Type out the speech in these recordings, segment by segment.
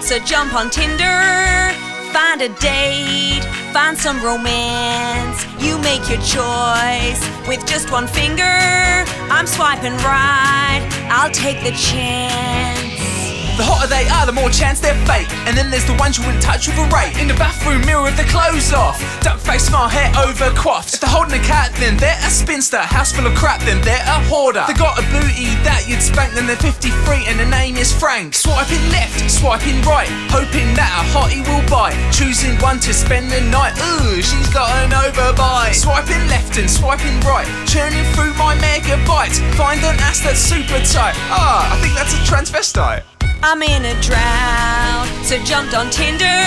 So jump on Tinder, find a date, find some romance. You make your choice with just one finger. I'm swiping right, I'll take the chance. The hotter they are, the more chance they're fake. And then there's the ones you wouldn't touch with a rate. In the bathroom mirror with the clothes off. Duck face, smile, hair over coiffed. If they're holding a cat, then they're a spinster. House full of crap, then they're a hoarder. They got a booty that spank, then they're 53 and the name is Frank. Swiping left, swiping right, hoping that a hottie will bite. Choosing one to spend the night. Ooh, she's got an overbite. Swiping left and swiping right, churning through my megabytes. Find an ass that's super tight. Ah, I think that's a transvestite. I'm in a drought, so jumped on Tinder.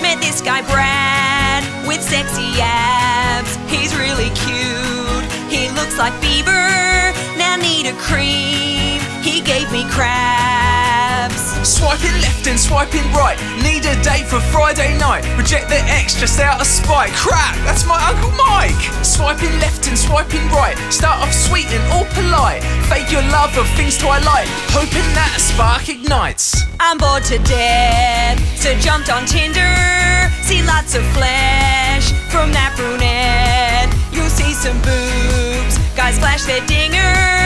Met this guy Brad with sexy abs. He's really cute. He looks like Bieber. Me crabs. Swiping left and swiping right. Need a date for Friday night. Reject the ex just out of spite. Crap, that's my Uncle Mike. Swiping left and swiping right. Start off sweet and all polite. Fake your love of things to I like. Hoping that a spark ignites. I'm bored to death, so jumped on Tinder. See lots of flesh from that brunette. You'll see some boobs. Guys flash their dingers.